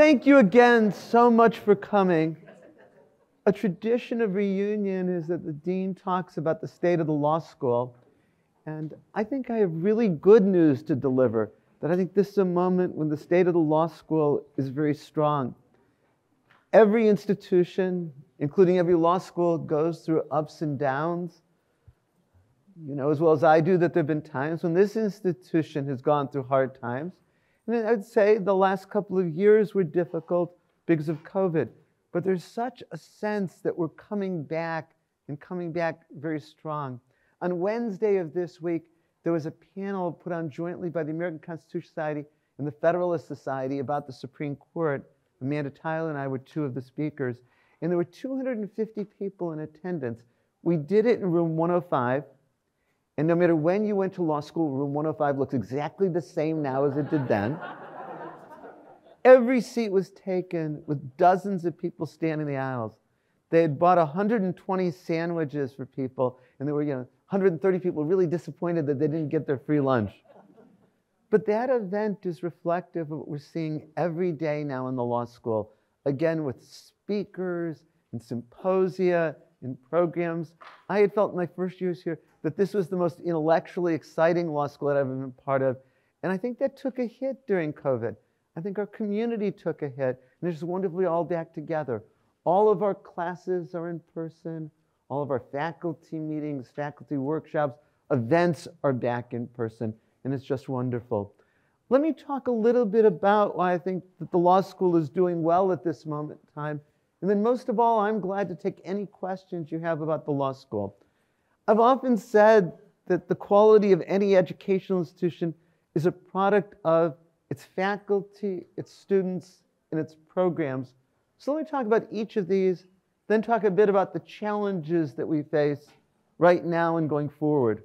thank you again so much for coming. A tradition of reunion is that the dean talks about the state of the law school. And I think I have really good news to deliver that I think this is a moment when the state of the law school is very strong. Every institution, including every law school, goes through ups and downs. You know as well as I do that there have been times when this institution has gone through hard times. And I'd say the last couple of years were difficult because of COVID. But there's such a sense that we're coming back and coming back very strong. On Wednesday of this week, there was a panel put on jointly by the American Constitution Society and the Federalist Society about the Supreme Court. Amanda Tyler and I were two of the speakers. And there were 250 people in attendance. We did it in room 105. And no matter when you went to law school, room 105 looks exactly the same now as it did then. Every seat was taken with dozens of people standing in the aisles. They had bought 120 sandwiches for people, and there were, you know, 130 people really disappointed that they didn't get their free lunch. But that event is reflective of what we're seeing every day now in the law school, again with speakers and symposia and programs. I had felt in my first years here that this was the most intellectually exciting law school that I've ever been part of. And I think that took a hit during COVID. I think our community took a hit, and it's just wonderfully all back together. All of our classes are in person, all of our faculty meetings, faculty workshops, events are back in person, and it's just wonderful. Let me talk a little bit about why I think that the law school is doing well at this moment in time. And then, most of all, I'm glad to take any questions you have about the law school. I've often said that the quality of any educational institution is a product of its faculty, its students, and its programs. So let me talk about each of these, then talk a bit about the challenges that we face right now and going forward.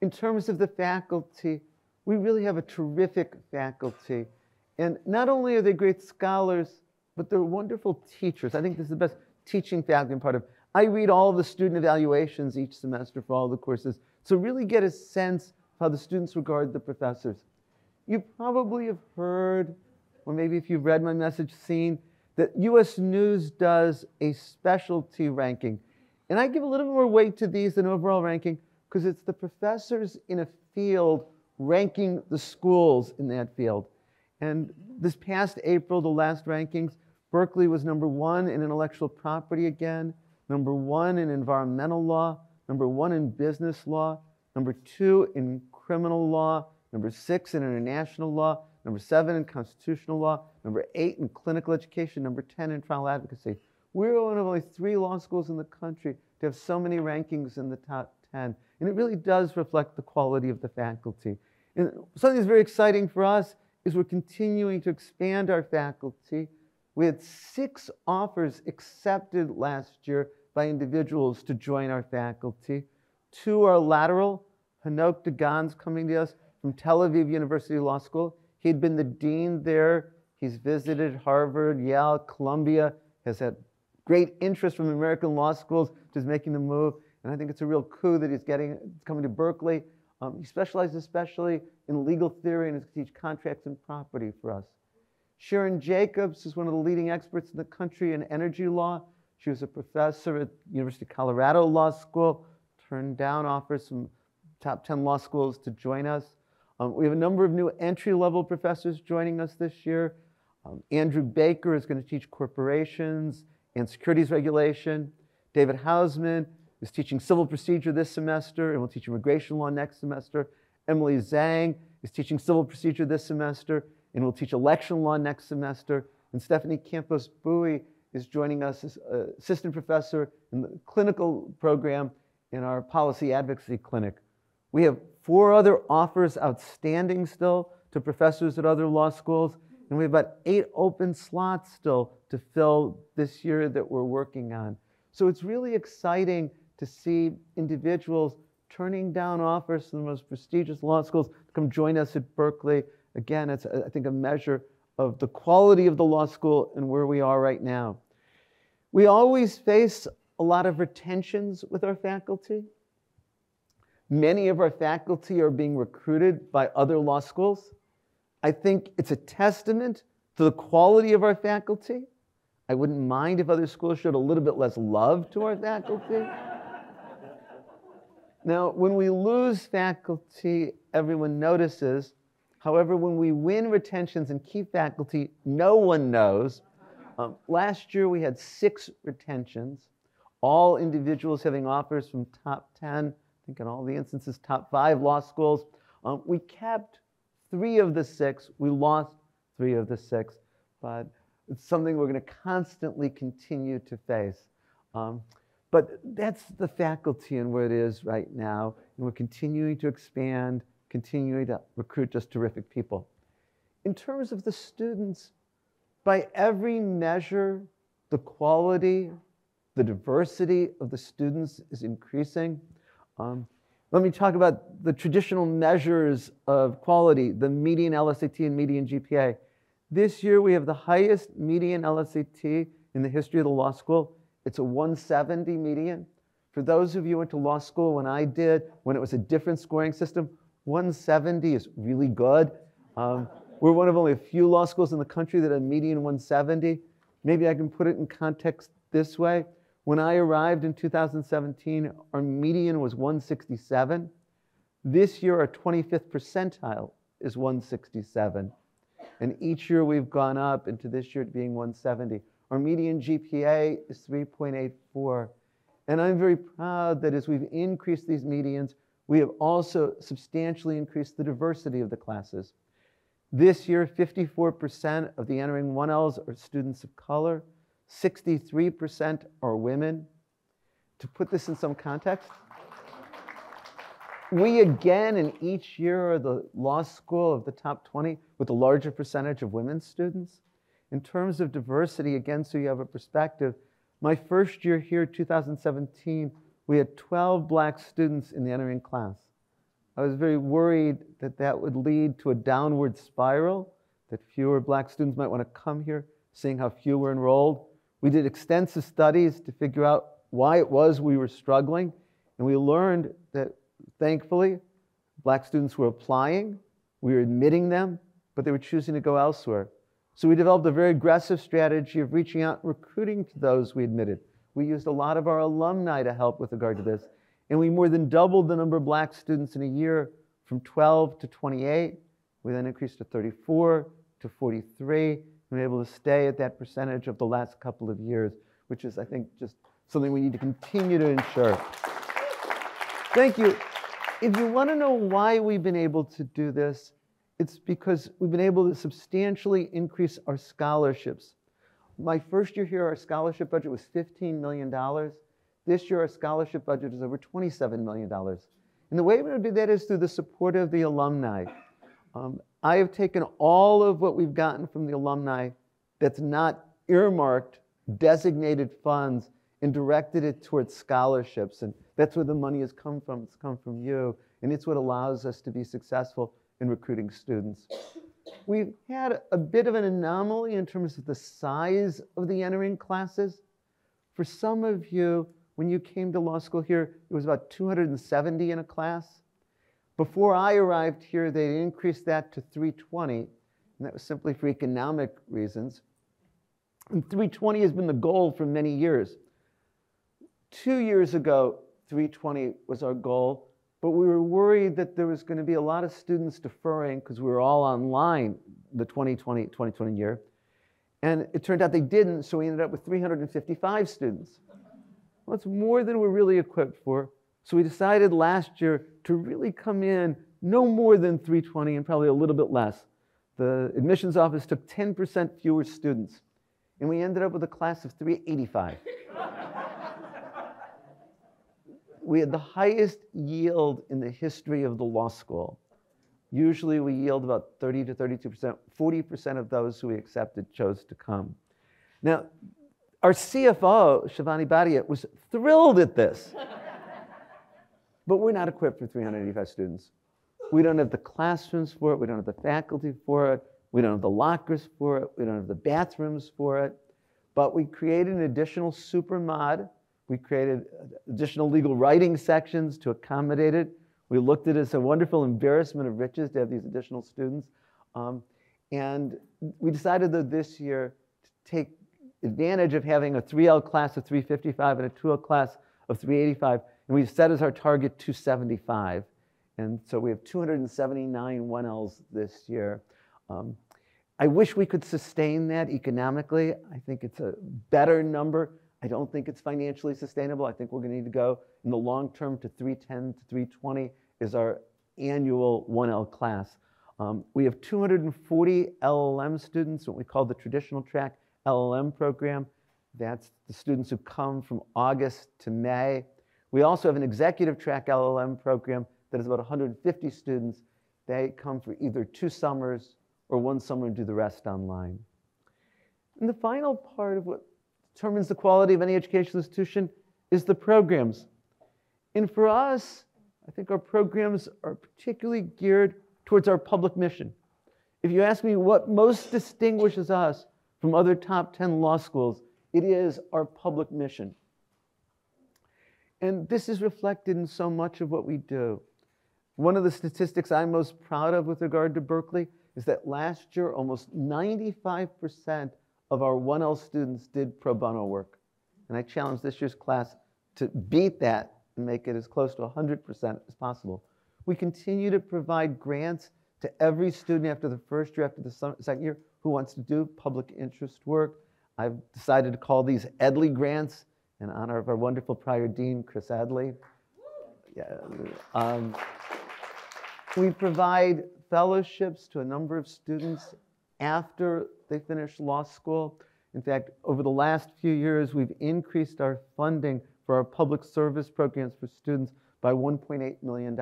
In terms of the faculty, we really have a terrific faculty. And not only are they great scholars, but they're wonderful teachers. I think this is the best teaching faculty part of. I read all the student evaluations each semester for all the courses, so really get a sense of how the students regard the professors. You probably have heard, or maybe if you've read my message, seen that US News does a specialty ranking. And I give a little more weight to these than overall ranking because it's the professors in a field ranking the schools in that field. And this past April, the last rankings, Berkeley was number one in intellectual property again, number one in environmental law, number one in business law, number two in criminal law, number six in international law, number seven in constitutional law, number eight in clinical education, number 10 in trial advocacy. We're one of only three law schools in the country to have so many rankings in the top 10. And it really does reflect the quality of the faculty. And something that's very exciting for us is we're continuing to expand our faculty. We had six offers accepted last year by individuals to join our faculty. Two are lateral. Hanoch Dagan's coming to us from Tel Aviv University Law School. He'd been the dean there. He's visited Harvard, Yale, Columbia, has had great interest from American law schools, just making the move. And I think it's a real coup that he's getting coming to Berkeley. Um, he specializes especially in legal theory and is going to teach contracts and property for us. Sharon Jacobs is one of the leading experts in the country in energy law. She was a professor at University of Colorado Law School, turned down offers from top 10 law schools to join us. Um, we have a number of new entry-level professors joining us this year. Um, Andrew Baker is going to teach corporations and securities regulation. David Hausman is teaching civil procedure this semester and will teach immigration law next semester. Emily Zhang is teaching civil procedure this semester and will teach election law next semester. And Stephanie Campos-Bui is joining us as assistant professor in the clinical program in our policy advocacy clinic. We have four other offers outstanding still to professors at other law schools, and we have about eight open slots still to fill this year that we're working on. So it's really exciting to see individuals turning down offers from the most prestigious law schools to come join us at Berkeley. Again, it's, I think, a measure of the quality of the law school and where we are right now. We always face a lot of retentions with our faculty. Many of our faculty are being recruited by other law schools. I think it's a testament to the quality of our faculty, I wouldn't mind if other schools showed a little bit less love to our faculty. now, when we lose faculty, everyone notices. However, when we win retentions and keep faculty, no one knows. Um, last year, we had six retentions, all individuals having offers from top 10, I think in all the instances, top five law schools. Um, we kept three of the six. We lost three of the six. But it's something we're going to constantly continue to face. Um, but that's the faculty and where it is right now. And we're continuing to expand, continuing to recruit just terrific people. In terms of the students, by every measure, the quality, the diversity of the students is increasing. Um, let me talk about the traditional measures of quality, the median LSAT and median GPA. This year, we have the highest median LSAT in the history of the law school. It's a 170 median. For those of you who went to law school when I did, when it was a different scoring system, 170 is really good. Um, we're one of only a few law schools in the country that have median 170. Maybe I can put it in context this way. When I arrived in 2017, our median was 167. This year, our 25th percentile is 167. And each year we've gone up into this year being 170. Our median GPA is 3.84. And I'm very proud that as we've increased these medians, we have also substantially increased the diversity of the classes. This year, 54% of the entering 1Ls are students of color, 63% are women. To put this in some context, we again in each year are the law school of the top 20 with a larger percentage of women students. In terms of diversity, again, so you have a perspective, my first year here, 2017, we had 12 black students in the entering class. I was very worried that that would lead to a downward spiral, that fewer black students might want to come here, seeing how few were enrolled. We did extensive studies to figure out why it was we were struggling, and we learned that Thankfully, black students were applying, we were admitting them, but they were choosing to go elsewhere. So we developed a very aggressive strategy of reaching out and recruiting to those we admitted. We used a lot of our alumni to help with regard to this. And we more than doubled the number of black students in a year from 12 to 28. We then increased to 34 to 43. And we were able to stay at that percentage of the last couple of years, which is, I think, just something we need to continue to ensure. Thank you if you want to know why we've been able to do this, it's because we've been able to substantially increase our scholarships. My first year here, our scholarship budget was $15 million. This year, our scholarship budget is over $27 million. And the way we're going to do that is through the support of the alumni. Um, I have taken all of what we've gotten from the alumni that's not earmarked, designated funds, and directed it towards scholarships. And that's where the money has come from. It's come from you. And it's what allows us to be successful in recruiting students. We've had a bit of an anomaly in terms of the size of the entering classes. For some of you, when you came to law school here, it was about 270 in a class. Before I arrived here, they increased that to 320, and that was simply for economic reasons. And 320 has been the goal for many years. Two years ago, 320 was our goal, but we were worried that there was going to be a lot of students deferring because we were all online the 2020, 2020 year. And it turned out they didn't, so we ended up with 355 students. Well, that's more than we're really equipped for. So we decided last year to really come in no more than 320 and probably a little bit less. The admissions office took 10% fewer students, and we ended up with a class of 385 we had the highest yield in the history of the law school. Usually we yield about 30 to 32%. 40% of those who we accepted chose to come. Now, our CFO, Shivani Bhatia, was thrilled at this. but we're not equipped for 385 students. We don't have the classrooms for it. We don't have the faculty for it. We don't have the lockers for it. We don't have the bathrooms for it. But we created an additional super mod we created additional legal writing sections to accommodate it. We looked at it as a wonderful embarrassment of riches to have these additional students. Um, And we decided that this year to take advantage of having a 3L class of 355 and a 2L class of 385, and we've set as our target 275. And so we have 279 1Ls this year. Um, I wish we could sustain that economically. I think it's a better number. I don't think it's financially sustainable. I think we're going to need to go in the long term to 310 to 320 is our annual 1L class. Um, we have 240 LLM students, what we call the traditional track LLM program. That's the students who come from August to May. We also have an executive track LLM program that is about 150 students. They come for either two summers or one summer and do the rest online. And the final part of what determines the quality of any educational institution is the programs. And for us, I think our programs are particularly geared towards our public mission. If you ask me what most distinguishes us from other top 10 law schools, it is our public mission. And this is reflected in so much of what we do. One of the statistics I'm most proud of with regard to Berkeley is that last year almost 95% of our 1L students did pro bono work. And I challenge this year's class to beat that and make it as close to 100% as possible. We continue to provide grants to every student after the first year, after the second year, who wants to do public interest work. I've decided to call these Edley grants in honor of our wonderful prior dean, Chris Edley. Yeah, um, we provide fellowships to a number of students after they finish law school. In fact, over the last few years, we've increased our funding for our public service programs for students by $1.8 million.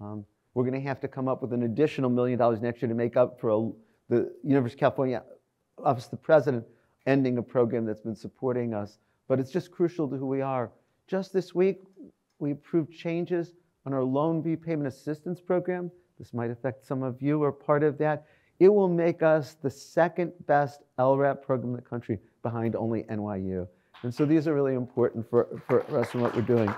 Um, we're going to have to come up with an additional million dollars next year to make up for a, the University of California Office of the President ending a program that's been supporting us. But it's just crucial to who we are. Just this week, we approved changes on our loan repayment assistance program this might affect some of you or part of that. It will make us the second best LRAP program in the country behind only NYU. And so these are really important for, for us and what we're doing.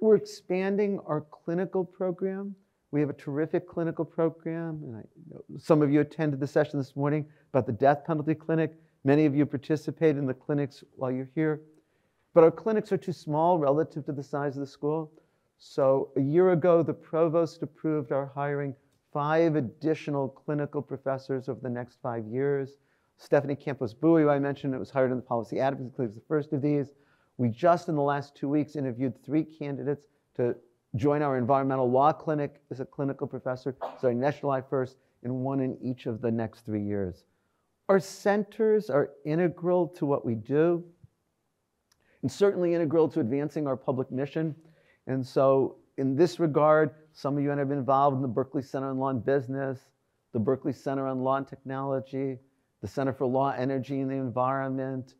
We're expanding our clinical program. We have a terrific clinical program. And I, some of you attended the session this morning about the death penalty clinic. Many of you participate in the clinics while you're here. But our clinics are too small relative to the size of the school. So a year ago, the provost approved our hiring five additional clinical professors over the next five years. Stephanie Campos-Bui, who I mentioned, it was hired in the policy advocacy clinic, the first of these. We just in the last two weeks interviewed three candidates to join our environmental law clinic as a clinical professor, sorry, National Life First, and one in each of the next three years. Our centers are integral to what we do, and certainly integral to advancing our public mission. And so, in this regard, some of you have been involved in the Berkeley Center on Law and Business, the Berkeley Center on Law and Technology, the Center for Law, Energy, and the Environment.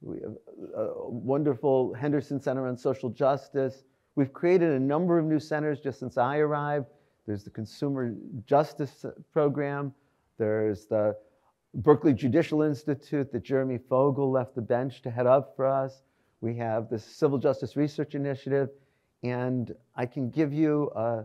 We have a wonderful Henderson Center on Social Justice. We've created a number of new centers just since I arrived. There's the Consumer Justice Program. There's the Berkeley Judicial Institute that Jeremy Fogel left the bench to head up for us. We have the Civil Justice Research Initiative and I can give you a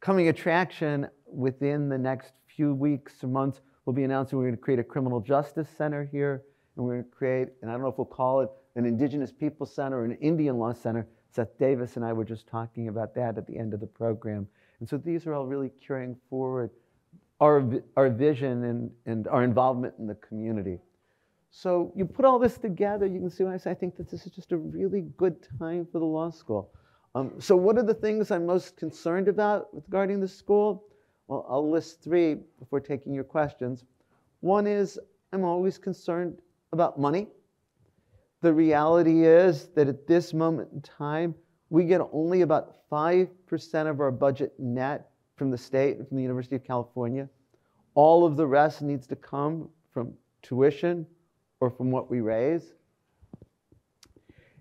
coming attraction within the next few weeks or months. We'll be announcing we're going to create a criminal justice center here. And we're going to create, and I don't know if we'll call it an Indigenous People Center or an Indian Law Center. Seth Davis and I were just talking about that at the end of the program. And so these are all really carrying forward our, our vision and, and our involvement in the community. So you put all this together, you can see why I say I think that this is just a really good time for the law school. Um, so what are the things I'm most concerned about regarding the school? Well, I'll list three before taking your questions. One is I'm always concerned about money. The reality is that at this moment in time, we get only about 5% of our budget net from the state and from the University of California. All of the rest needs to come from tuition or from what we raise.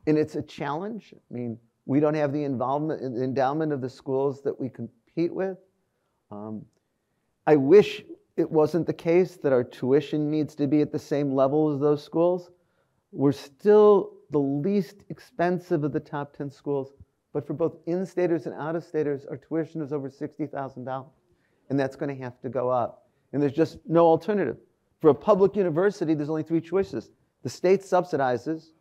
And it's a challenge. I mean, we don't have the involvement, endowment of the schools that we compete with. Um, I wish it wasn't the case that our tuition needs to be at the same level as those schools. We're still the least expensive of the top 10 schools, but for both in-staters and out-of-staters, our tuition is over $60,000, and that's going to have to go up. and there's just no alternative. For a public university, there's only three choices. The state subsidizes,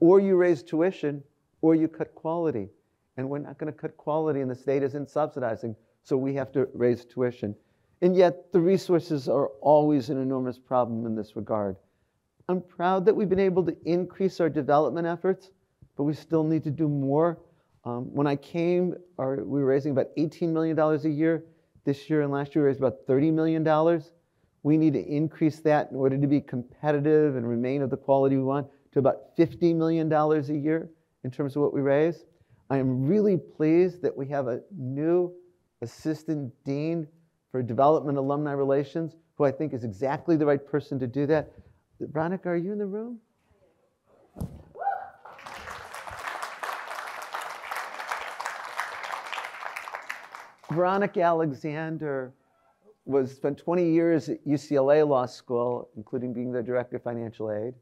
or you raise tuition, or you cut quality. And we're not going to cut quality, and the state isn't subsidizing, so we have to raise tuition. And yet, the resources are always an enormous problem in this regard. I'm proud that we've been able to increase our development efforts, but we still need to do more. Um, when I came, our, we were raising about $18 million a year. This year and last year, we raised about $30 million. We need to increase that in order to be competitive and remain of the quality we want to about $50 million a year in terms of what we raise. I am really pleased that we have a new assistant dean for development alumni relations who I think is exactly the right person to do that. Veronica, are you in the room? Veronica Alexander was spent 20 years at UCLA Law School, including being the director of financial aid.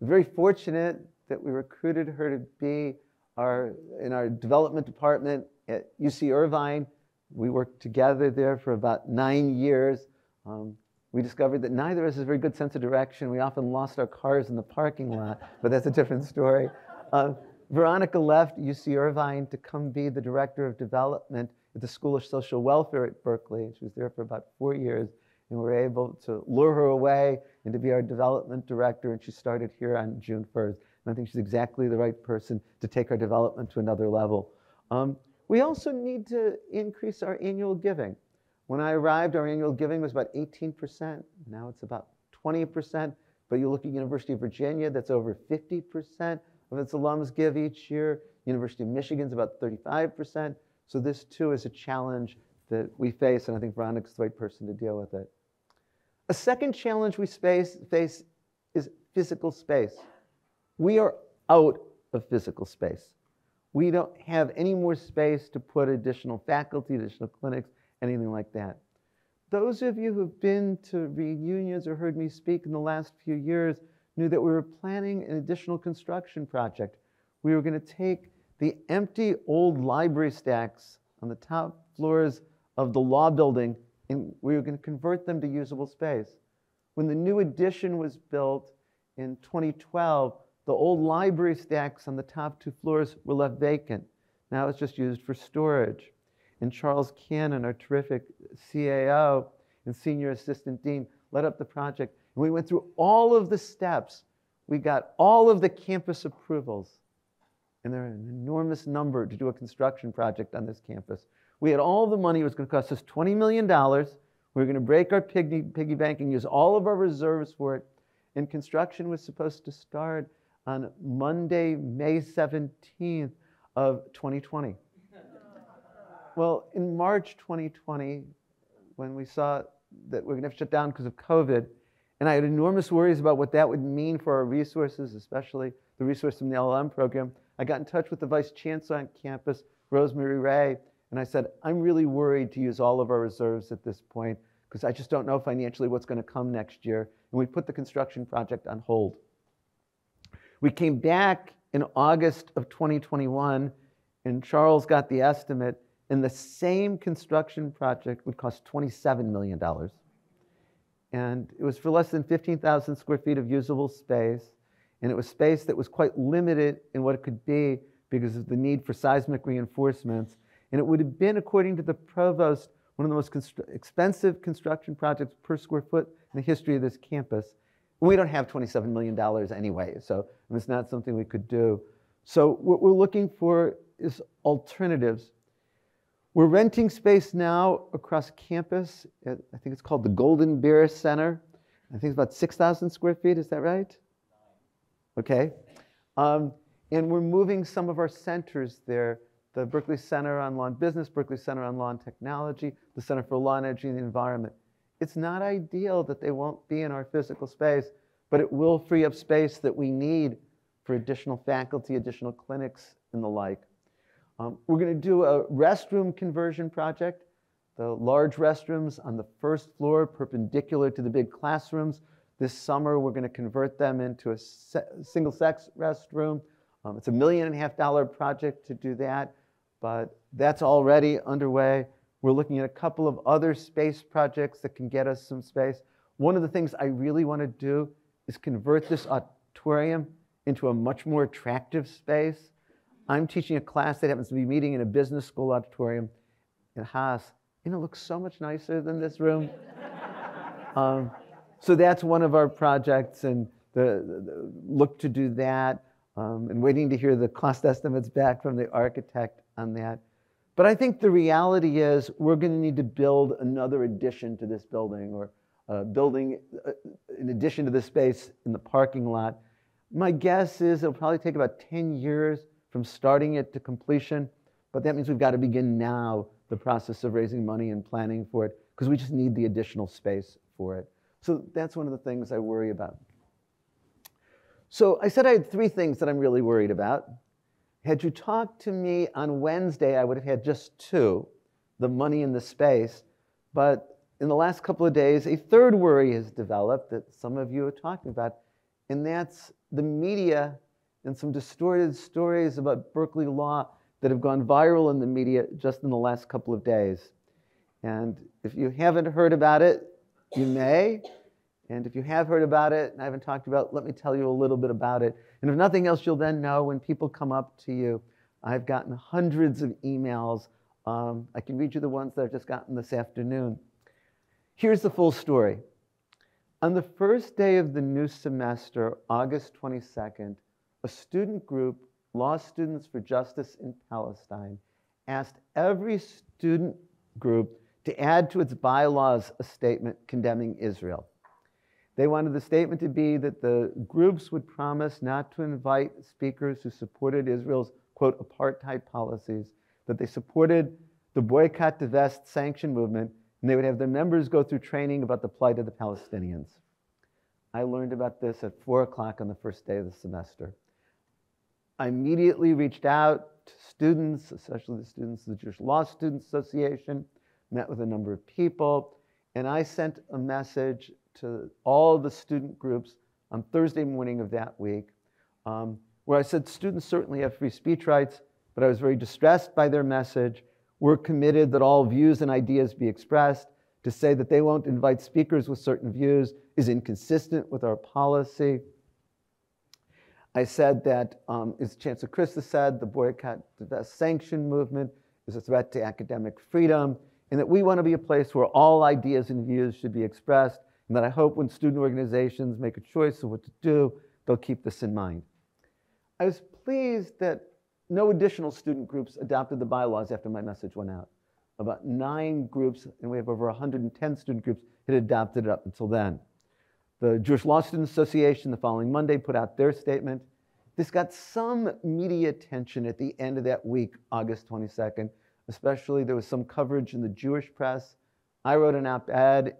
Very fortunate that we recruited her to be our, in our development department at UC Irvine. We worked together there for about nine years. Um, we discovered that neither of us has a very good sense of direction. We often lost our cars in the parking lot, but that's a different story. Uh, Veronica left UC Irvine to come be the director of development at the School of Social Welfare at Berkeley. She was there for about four years, and we were able to lure her away and to be our development director, and she started here on June 1st. And I think she's exactly the right person to take our development to another level. Um, we also need to increase our annual giving. When I arrived, our annual giving was about 18%. Now it's about 20%. But you look at University of Virginia, that's over 50% of its alums give each year. University of Michigan's about 35%. So this too is a challenge that we face, and I think Veronica's the right person to deal with it. A second challenge we face, face is physical space. We are out of physical space. We don't have any more space to put additional faculty, additional clinics, anything like that. Those of you who've been to reunions or heard me speak in the last few years knew that we were planning an additional construction project. We were going to take the empty old library stacks on the top floors of the law building, and we were going to convert them to usable space. When the new addition was built in 2012, the old library stacks on the top two floors were left vacant. Now it's just used for storage. And Charles Cannon, our terrific CAO and senior assistant dean, led up the project. And we went through all of the steps. We got all of the campus approvals and there are an enormous number to do a construction project on this campus. We had all the money, it was going to cost us $20 million. We were going to break our piggy, piggy bank and use all of our reserves for it. And construction was supposed to start on Monday, May 17th of 2020. well, in March 2020, when we saw that we are going to have to shut down because of COVID, and I had enormous worries about what that would mean for our resources, especially the resource from the LLM program. I got in touch with the vice chancellor on campus, Rosemarie Rae, and I said, I'm really worried to use all of our reserves at this point because I just don't know financially what's going to come next year. And we put the construction project on hold. We came back in August of 2021, and Charles got the estimate, and the same construction project would cost $27 million. And it was for less than 15,000 square feet of usable space and it was space that was quite limited in what it could be because of the need for seismic reinforcements. And it would have been, according to the provost, one of the most constru expensive construction projects per square foot in the history of this campus. We don't have $27 million anyway, so it's not something we could do. So what we're looking for is alternatives. We're renting space now across campus. At, I think it's called the Golden Bear Center. I think it's about 6,000 square feet, is that right? okay? Um, and we're moving some of our centers there, the Berkeley Center on Law and Business, Berkeley Center on Law and Technology, the Center for Law, and Energy, and the Environment. It's not ideal that they won't be in our physical space, but it will free up space that we need for additional faculty, additional clinics, and the like. Um, we're going to do a restroom conversion project. The large restrooms on the first floor, perpendicular to the big classrooms, this summer, we're going to convert them into a se single sex restroom. Um, it's a million and a half dollar project to do that, but that's already underway. We're looking at a couple of other space projects that can get us some space. One of the things I really want to do is convert this auditorium into a much more attractive space. I'm teaching a class that happens to be meeting in a business school auditorium in Haas, and it looks so much nicer than this room. um, so that's one of our projects, and the, the, the look to do that. Um, and waiting to hear the cost estimates back from the architect on that. But I think the reality is we're going to need to build another addition to this building or uh, building uh, in addition to the space in the parking lot. My guess is it'll probably take about 10 years from starting it to completion, but that means we've got to begin now the process of raising money and planning for it because we just need the additional space for it. So that's one of the things I worry about. So I said I had three things that I'm really worried about. Had you talked to me on Wednesday, I would have had just two the money and the space. But in the last couple of days, a third worry has developed that some of you are talking about, and that's the media and some distorted stories about Berkeley law that have gone viral in the media just in the last couple of days. And if you haven't heard about it, you may. And if you have heard about it and I haven't talked about it, let me tell you a little bit about it. And if nothing else, you'll then know when people come up to you. I've gotten hundreds of emails. Um, I can read you the ones that I've just gotten this afternoon. Here's the full story. On the first day of the new semester, August 22nd, a student group, Law Students for Justice in Palestine, asked every student group to add to its bylaws a statement condemning Israel. They wanted the statement to be that the groups would promise not to invite speakers who supported Israel's, quote, apartheid policies, that they supported the boycott, divest, sanction movement, and they would have their members go through training about the plight of the Palestinians. I learned about this at four o'clock on the first day of the semester. I immediately reached out to students, especially the students of the Jewish Law Students Association, met with a number of people, and I sent a message to all the student groups on Thursday morning of that week, um, where I said students certainly have free speech rights, but I was very distressed by their message. We're committed that all views and ideas be expressed. To say that they won't invite speakers with certain views is inconsistent with our policy. I said that, um, as Chancellor Christ said, the boycott, the sanction movement is a threat to academic freedom, and that we want to be a place where all ideas and views should be expressed and that I hope when student organizations make a choice of what to do, they'll keep this in mind. I was pleased that no additional student groups adopted the bylaws after my message went out. About nine groups, and we have over 110 student groups, had adopted it up until then. The Jewish Law Students Association the following Monday put out their statement. This got some media attention at the end of that week, August 22nd. Especially, there was some coverage in the Jewish press. I wrote an op ed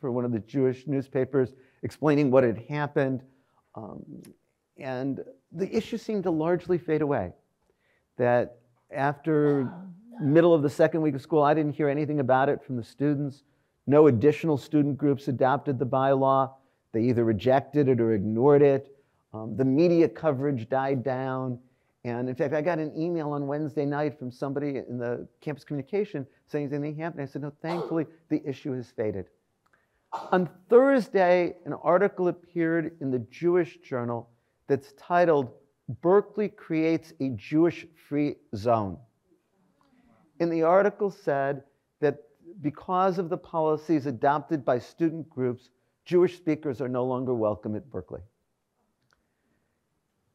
for one of the Jewish newspapers explaining what had happened. Um, and the issue seemed to largely fade away. That after middle of the second week of school, I didn't hear anything about it from the students. No additional student groups adopted the bylaw. They either rejected it or ignored it. Um, the media coverage died down. And in fact, I got an email on Wednesday night from somebody in the campus communication saying anything happened. I said, no, thankfully, the issue has faded. On Thursday, an article appeared in the Jewish Journal that's titled Berkeley Creates a Jewish Free Zone. And the article said that because of the policies adopted by student groups, Jewish speakers are no longer welcome at Berkeley.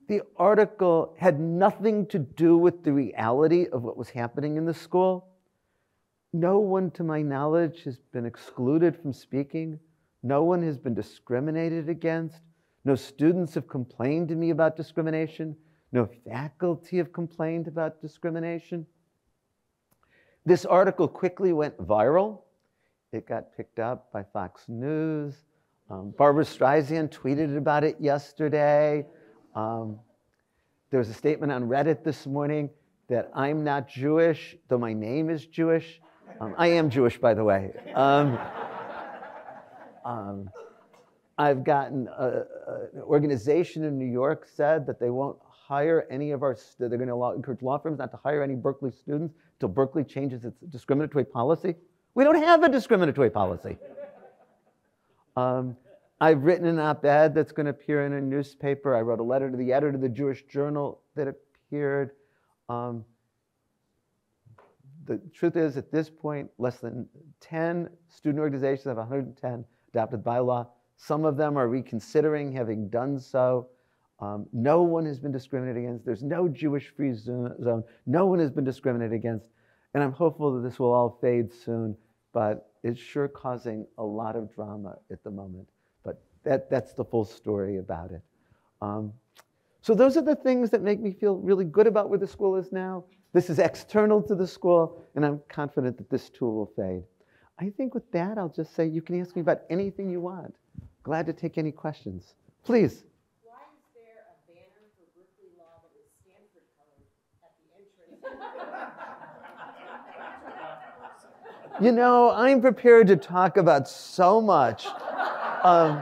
The article had nothing to do with the reality of what was happening in the school. No one, to my knowledge, has been excluded from speaking. No one has been discriminated against. No students have complained to me about discrimination. No faculty have complained about discrimination. This article quickly went viral. It got picked up by Fox News. Um, Barbra Streisand tweeted about it yesterday. Um, there was a statement on Reddit this morning that I'm not Jewish, though my name is Jewish. Um, I am Jewish, by the way. Um, um, I've gotten a, a, an organization in New York said that they won't hire any of our, they're going to encourage law firms not to hire any Berkeley students until Berkeley changes its discriminatory policy. We don't have a discriminatory policy. Um, I've written an op-ed that's going to appear in a newspaper. I wrote a letter to the editor of the Jewish Journal that appeared. Um, the truth is, at this point, less than 10 student organizations of 110 adopted bylaw. Some of them are reconsidering having done so. Um, no one has been discriminated against. There's no Jewish free zone. No one has been discriminated against. And I'm hopeful that this will all fade soon, but it's sure causing a lot of drama at the moment. But that, that's the full story about it. Um, so those are the things that make me feel really good about where the school is now. This is external to the school, and I'm confident that this tool will fade. I think with that, I'll just say you can ask me about anything you want. Glad to take any questions. Please. Why is there a banner for Berkeley Law that is Stanford colored at the entrance? You know, I'm prepared to talk about so much. Um,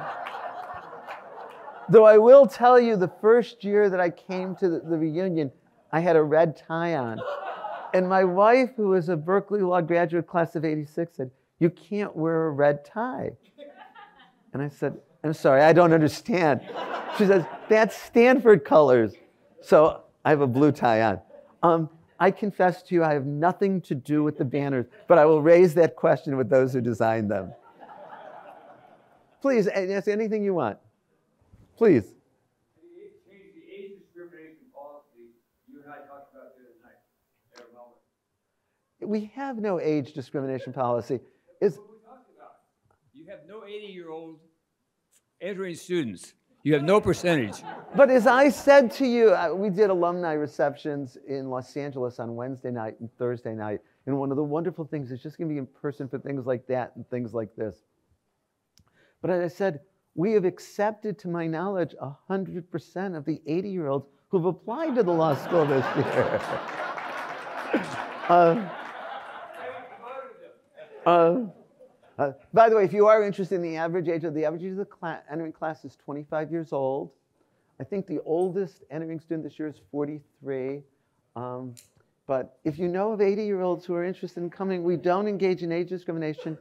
though I will tell you, the first year that I came to the, the reunion, I had a red tie on. And my wife, who was a Berkeley Law graduate class of 86, said, You can't wear a red tie. And I said, I'm sorry, I don't understand. She says, That's Stanford colors. So I have a blue tie on. Um, I confess to you, I have nothing to do with the banners, but I will raise that question with those who designed them. Please, ask anything you want. Please. Change the age discrimination policy you and I talked about the other night at Melbourne. We have no age discrimination policy. Is, What we talked about? You have no 80-year-old entering students. You have no percentage. but as I said to you, uh, we did alumni receptions in Los Angeles on Wednesday night and Thursday night. And one of the wonderful things is just going to be in person for things like that and things like this. But as I said, we have accepted, to my knowledge, 100% of the 80 year olds who've applied to the law school this year. uh, uh, uh, by the way, if you are interested in the average age of the average age of the entering class is 25 years old. I think the oldest entering student this year is 43. Um, but if you know of 80 year olds who are interested in coming, we don't engage in age discrimination.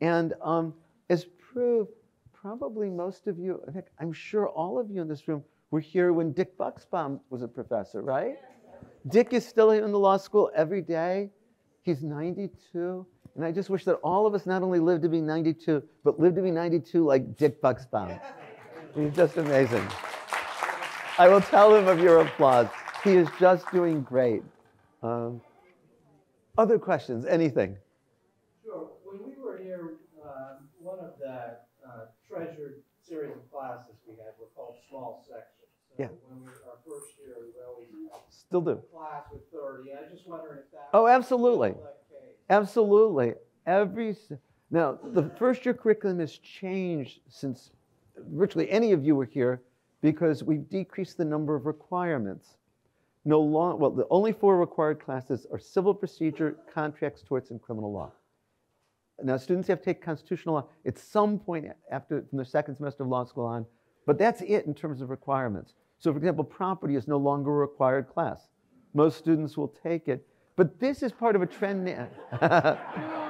And um, as proved, probably most of you, in fact, I'm sure all of you in this room were here when Dick Buxbaum was a professor, right? Dick is still in the law school every day. He's 92. And I just wish that all of us not only lived to be 92, but lived to be 92 like Dick Buxbaum. He's just amazing. I will tell him of your applause. He is just doing great. Um, other questions? Anything? Sure. When we were here, uh, one of the uh, treasured series of classes we had were called small sections. So Yeah. When we were our first year, we always had Still do. a class with 30. I just wondering if that. Oh, absolutely. case. Absolutely. Every now the first year curriculum has changed since virtually any of you were here because we've decreased the number of requirements. No long well, the only four required classes are civil procedure, contracts, torts, and criminal law. Now students have to take constitutional law at some point after from the second semester of law school on, but that's it in terms of requirements. So for example, property is no longer a required class. Most students will take it, but this is part of a trend.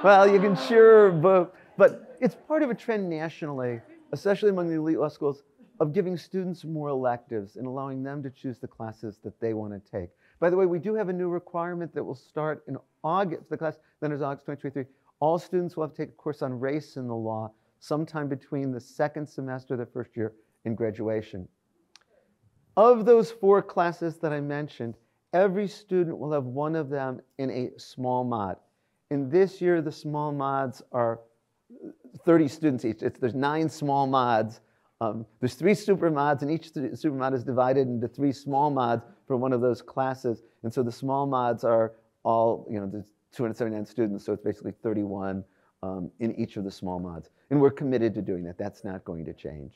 well, you can sure, but, but it's part of a trend nationally, especially among the elite law schools, of giving students more electives and allowing them to choose the classes that they want to take. By the way, we do have a new requirement that will start in August. The class then is August 2023. All students will have to take a course on race in the law sometime between the second semester of their first year and graduation. Of those four classes that I mentioned, every student will have one of them in a small mod. And this year, the small mods are 30 students each. It's, there's nine small mods. Um, there's three super mods, and each super mod is divided into three small mods for one of those classes. And so the small mods are all, you know, there's 279 students, so it's basically 31 um, in each of the small mods. And we're committed to doing that. That's not going to change.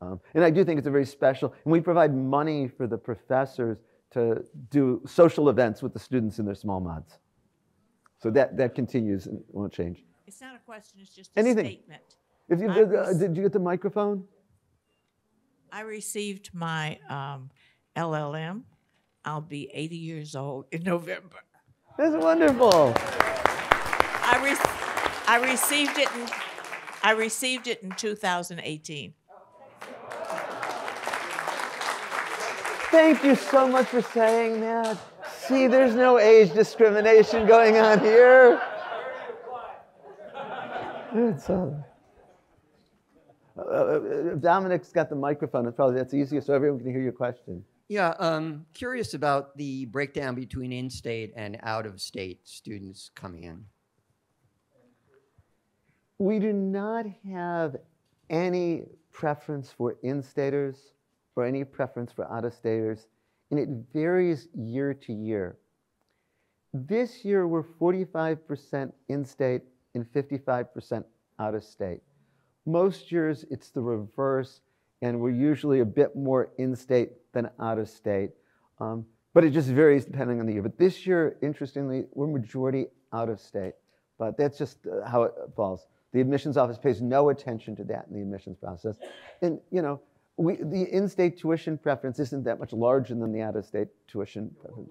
Um, and I do think it's a very special, and we provide money for the professors to do social events with the students in their small mods. So that, that continues and won't change. It's not a question, it's just a Anything. statement. If you, did, uh, did you get the microphone? I received my um, LLM. I'll be 80 years old in November. That's wonderful. I, re- I received it in I received it in 2018. Thank you so much for saying that. See, there's no age discrimination going on here. It's, uh, uh, Dominic's got the microphone. It's probably that's easier so everyone can hear your question. Yeah, um, curious about the breakdown between in-state and out-of-state students coming in. We do not have any preference for in-staters or any preference for out-of-staters, and it varies year to year. This year, we're 45% in-state and 55% out-of-state. Most years, it's the reverse, and we're usually a bit more in-state than out-of-state. Um, but it just varies depending on the year. But this year, interestingly, we're majority out-of-state. But that's just uh, how it falls. The admissions office pays no attention to that in the admissions process. And, you know, we, the in-state tuition preference isn't that much larger than the out-of-state tuition preference.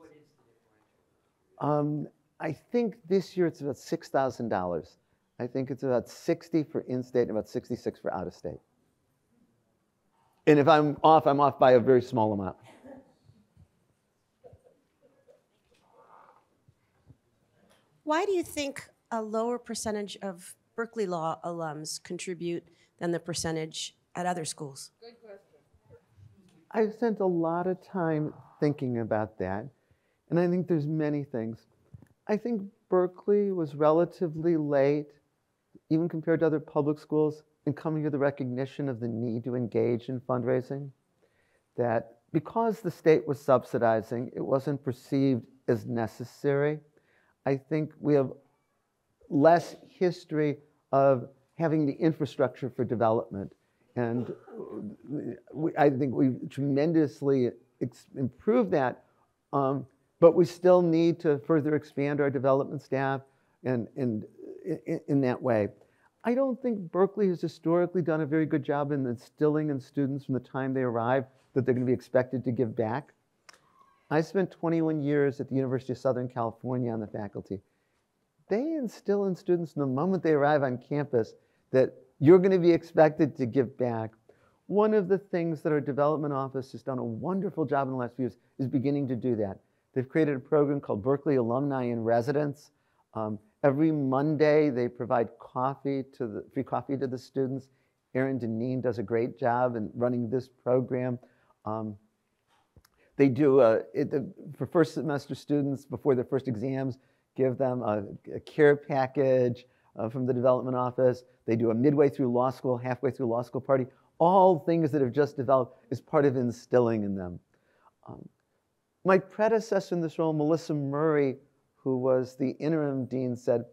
Um, I think this year it's about $6,000. I think it's about 60 for in-state and about 66 for out-of-state. And if I'm off, I'm off by a very small amount. Why do you think a lower percentage of Berkeley Law alums contribute than the percentage at other schools? Good question. I've spent a lot of time thinking about that, and I think there's many things. I think Berkeley was relatively late, even compared to other public schools, in coming to the recognition of the need to engage in fundraising. That because the state was subsidizing, it wasn't perceived as necessary. I think we have less history of having the infrastructure for development. And we, I think we've tremendously improved that, um, but we still need to further expand our development staff and, and in, in that way. I don't think Berkeley has historically done a very good job in instilling in students from the time they arrive that they're going to be expected to give back. I spent 21 years at the University of Southern California on the faculty. They instill in students from the moment they arrive on campus that you're going to be expected to give back. One of the things that our development office has done a wonderful job in the last few years is beginning to do that. They've created a program called Berkeley Alumni in Residence. Um, every Monday, they provide coffee to the free coffee to the students. Erin Deneen does a great job in running this program. Um, they do a, it, for first semester students before their first exams, give them a, a care package uh, from the development office. They do a midway through law school, halfway through law school party. All things that have just developed is part of instilling in them. Um, my predecessor in this role, Melissa Murray, who was the interim dean, said,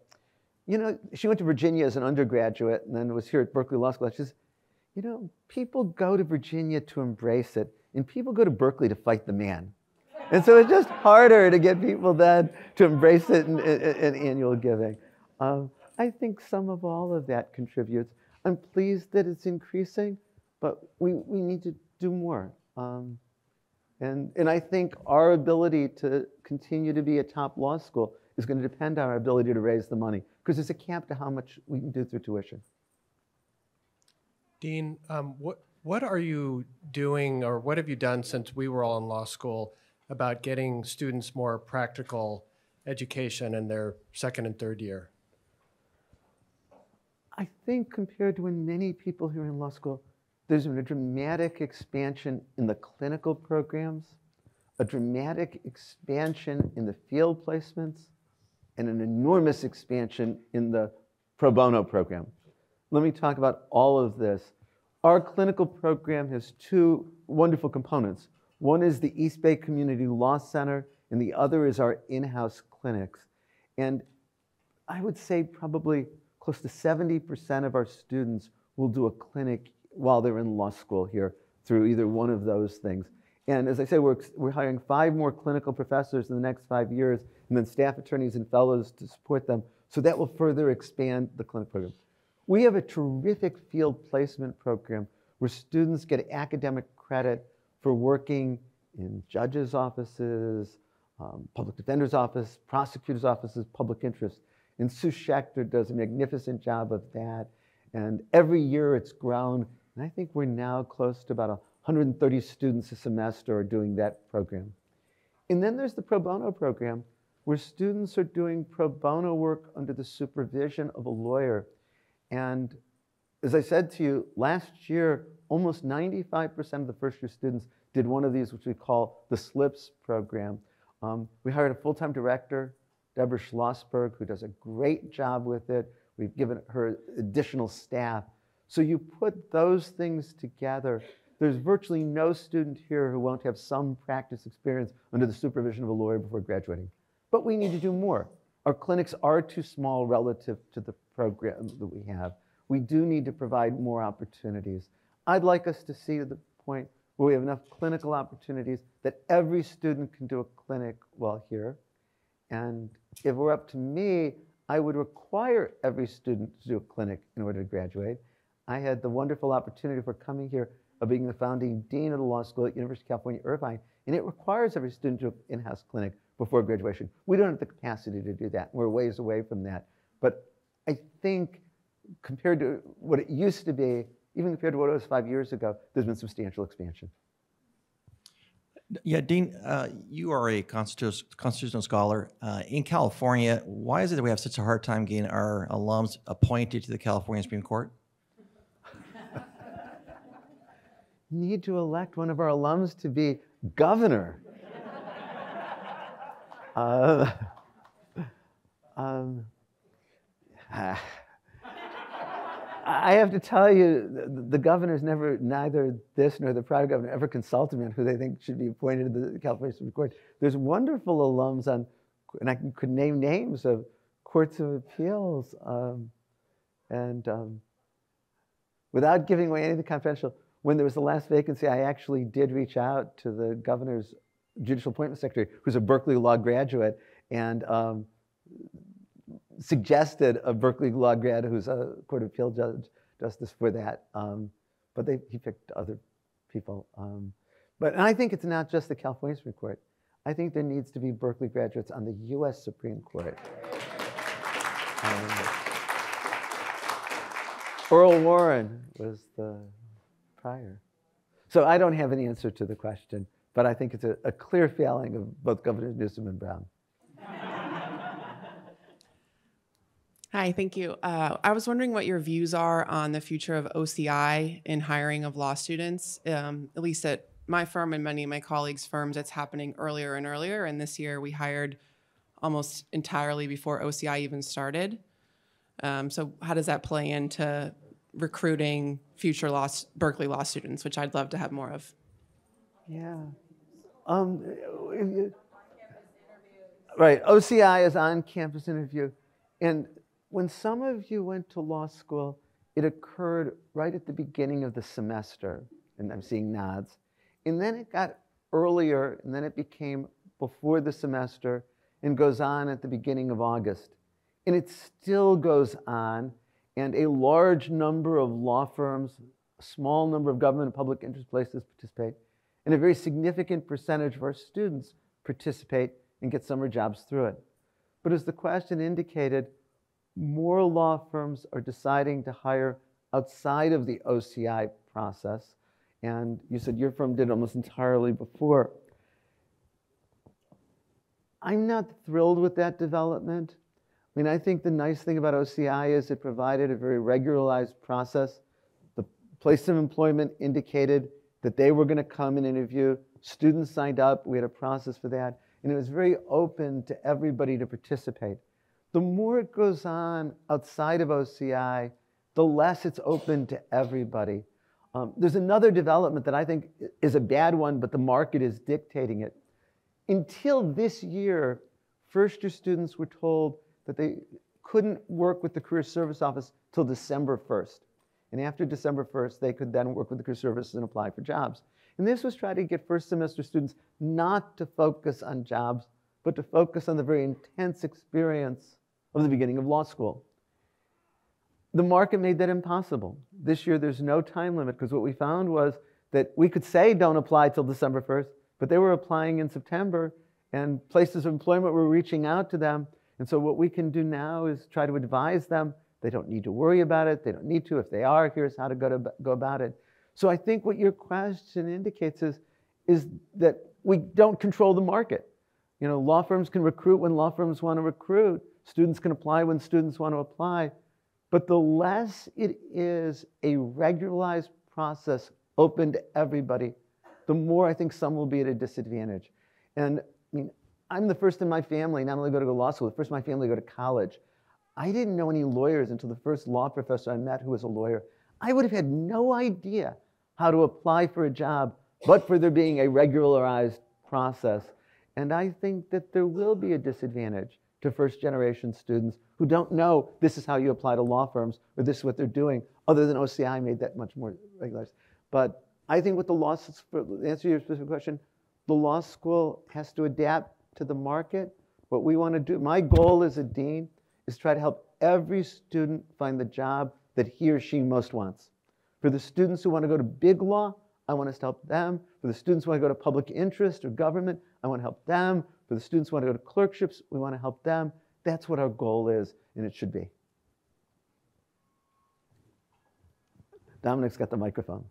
you know, she went to Virginia as an undergraduate and then was here at Berkeley Law School. She says, you know, people go to Virginia to embrace it, and people go to Berkeley to fight the man. And so it's just harder to get people then to embrace it in, in, in annual giving. Um, I think some of all of that contributes. I'm pleased that it's increasing, but we, we need to do more. Um, and, and I think our ability to continue to be a top law school is going to depend on our ability to raise the money because there's a cap to how much we can do through tuition. Dean, um, what what are you doing, or what have you done since we were all in law school about getting students more practical education in their second and third year? I think compared to when many people here in law school, there's been a dramatic expansion in the clinical programs, a dramatic expansion in the field placements, and an enormous expansion in the pro bono program. Let me talk about all of this. Our clinical program has two wonderful components. One is the East Bay Community Law Center, and the other is our in house clinics. And I would say probably close to 70% of our students will do a clinic while they're in law school here through either one of those things. And as I say, we're, we're hiring five more clinical professors in the next five years, and then staff attorneys and fellows to support them. So that will further expand the clinic program. We have a terrific field placement program where students get academic credit for working in judges' offices, um, public defender's office, prosecutor's offices, public interest. And Sue Schechter does a magnificent job of that. And every year it's grown. And I think we're now close to about 130 students a semester are doing that program. And then there's the pro bono program, where students are doing pro bono work under the supervision of a lawyer. And as I said to you, last year, almost 95% of the first year students did one of these, which we call the SLIPS program. Um, we hired a full-time director, Deborah Schlossberg, who does a great job with it. We've given her additional staff. So you put those things together, there's virtually no student here who won't have some practice experience under the supervision of a lawyer before graduating. But we need to do more. Our clinics are too small relative to the program that we have. We do need to provide more opportunities. I'd like us to see to the point where we have enough clinical opportunities that every student can do a clinic while here. And if it were up to me, I would require every student to do a clinic in order to graduate. I had the wonderful opportunity for coming here of being the founding dean of the law school at University of California, Irvine, and it requires every student to do an in-house clinic before graduation. We don't have the capacity to do that. We're ways away from that. But I think compared to what it used to be, even compared to what it was five years ago, there's been substantial expansion. Yeah, Dean, uh, you are a constitu- constitutional scholar. Uh, in California, why is it that we have such a hard time getting our alums appointed to the California Supreme Court? Need to elect one of our alums to be governor. uh, um, ah. I have to tell you, the, governor's never, neither this nor the prior governor ever consulted me on who they think should be appointed to the California Supreme Court. There's wonderful alums on, and I could name names of courts of appeals. Um, and um, without giving away anything confidential, when there was the last vacancy, I actually did reach out to the governor's judicial appointment secretary, who's a Berkeley Law graduate, and um, suggested a Berkeley Law grad who's a Court of Appeal judge, justice for that. Um, but they, he picked other people. Um, but and I think it's not just the California Supreme Court. I think there needs to be Berkeley graduates on the U.S. Supreme Court. Um, Earl Warren was the prior. So I don't have an answer to the question, but I think it's a, a clear failing of both Governor Newsom and Brown. Hi, thank you. Uh, I was wondering what your views are on the future of OCI in hiring of law students. Um, at least at my firm and many of my colleagues' firms, it's happening earlier and earlier. And this year we hired almost entirely before OCI even started. Um, so how does that play into recruiting future law, Berkeley law students, which I'd love to have more of? Yeah. Um, right. OCI is on campus interview. And when some of you went to law school, it occurred right at the beginning of the semester. And I'm seeing nods. And then it got earlier, and then it became before the semester and goes on at the beginning of August. And it still goes on. And a large number of law firms, a small number of government and public interest places participate, and a very significant percentage of our students participate and get summer jobs through it. But as the question indicated, more law firms are deciding to hire outside of the OCI process. And you said your firm did almost entirely before. I'm not thrilled with that development. I mean, I think the nice thing about OCI is it provided a very regularized process. The place of employment indicated that they were going to come and interview. Students signed up. We had a process for that. And it was very open to everybody to participate. The more it goes on outside of OCI, the less it's open to everybody. Um, there's another development that I think is a bad one, but the market is dictating it. Until this year, first year students were told that they couldn't work with the Career Service Office till December 1st. And after December 1st, they could then work with the Career Services and apply for jobs. And this was trying to get first semester students not to focus on jobs, but to focus on the very intense experience of the beginning of law school. The market made that impossible. This year, there's no time limit because what we found was that we could say don't apply till December 1st, but they were applying in September, and places of employment were reaching out to them. And so, what we can do now is try to advise them. They don't need to worry about it. They don't need to. If they are, here's how to go, to, go about it. So, I think what your question indicates is, is that we don't control the market. You know, law firms can recruit when law firms want to recruit. Students can apply when students want to apply. But the less it is a regularized process open to everybody, the more I think some will be at a disadvantage. And I mean, I'm the first in my family not only go to go to law school, the first in my family to go to college. I didn't know any lawyers until the first law professor I met who was a lawyer. I would have had no idea how to apply for a job, but for there being a regularized process. And I think that there will be a disadvantage to first generation students who don't know this is how you apply to law firms or this is what they're doing, other than OCI made that much more regularized. But I think with the law, to answer your specific question, the law school has to adapt to the market. What we want to do, my goal as a dean is try to help every student find the job that he or she most wants. For the students who want to go to big law, I want us to help them. For the students who want to go to public interest or government, I want to help them. For the students who want to go to clerkships, we want to help them. That's what our goal is, and it should be. Dominic's got the microphone.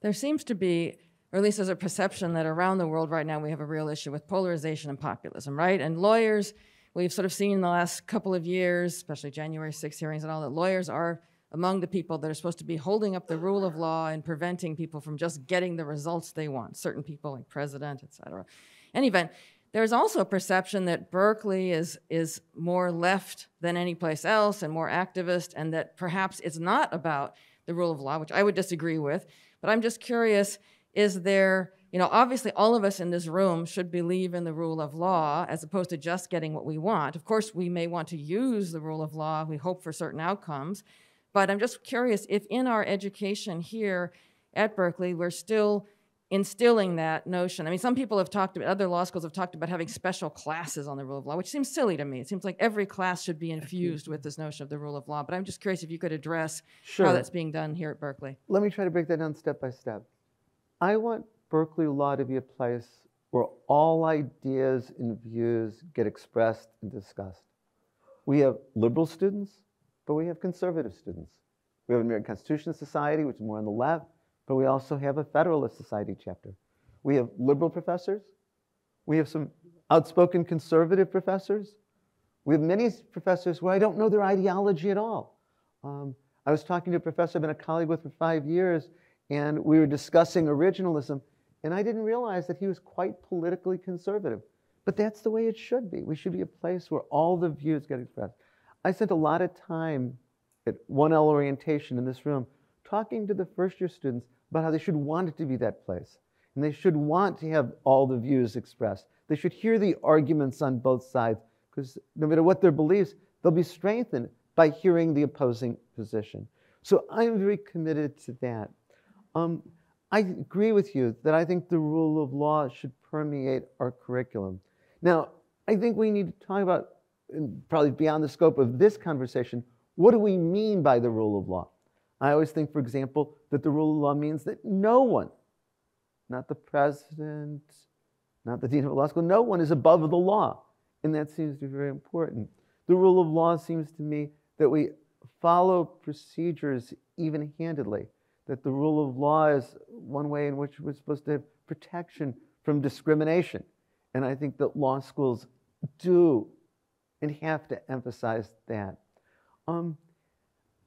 There seems to be, or at least there's a perception that around the world right now we have a real issue with polarization and populism, right? And lawyers, we've sort of seen in the last couple of years, especially January 6 hearings and all that, lawyers are among the people that are supposed to be holding up the rule of law and preventing people from just getting the results they want, certain people like president, et cetera. Any event, there's also a perception that Berkeley is, is more left than any place else and more activist, and that perhaps it's not about the rule of law, which I would disagree with. But I'm just curious is there, you know, obviously all of us in this room should believe in the rule of law as opposed to just getting what we want. Of course, we may want to use the rule of law, we hope for certain outcomes. But I'm just curious if in our education here at Berkeley, we're still instilling that notion. I mean, some people have talked about, other law schools have talked about having special classes on the rule of law, which seems silly to me. It seems like every class should be infused with this notion of the rule of law. But I'm just curious if you could address Sure. how that's being done here at Berkeley. Let me try to break that down step by step. I want Berkeley Law to be a place where all ideas and views get expressed and discussed. We have liberal students, but we have conservative students. We have an American Constitution Society, which is more on the left, but we also have a Federalist Society chapter. We have liberal professors. We have some outspoken conservative professors. We have many professors where I don't know their ideology at all. Um, I was talking to a professor I've been a colleague with for five years, and we were discussing originalism, and I didn't realize that he was quite politically conservative. But that's the way it should be. We should be a place where all the views get expressed. I spent a lot of time at 1L orientation in this room talking to the first year students about how they should want it to be that place. And they should want to have all the views expressed. They should hear the arguments on both sides, because no matter what their beliefs, they'll be strengthened by hearing the opposing position. So I'm very committed to that. Um, I agree with you that I think the rule of law should permeate our curriculum. Now, I think we need to talk about, probably beyond the scope of this conversation, what do we mean by the rule of law? I always think, for example, that the rule of law means that no one, not the president, not the dean of a law school, no one is above the law. And that seems to be very important. The rule of law seems to me that we follow procedures even handedly, that the rule of law is one way in which we're supposed to have protection from discrimination. And I think that law schools do and have to emphasize that. Um,